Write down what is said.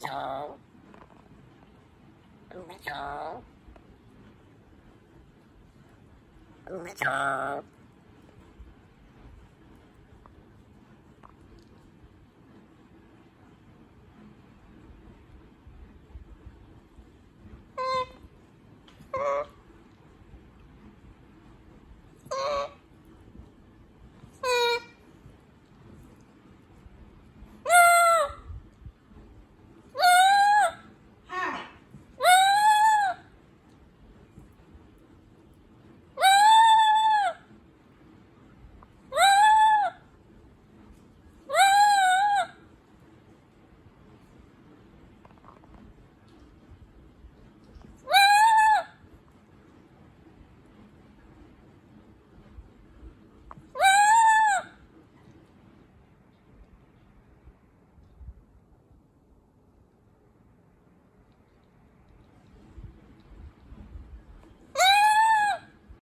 Little. Little. Little.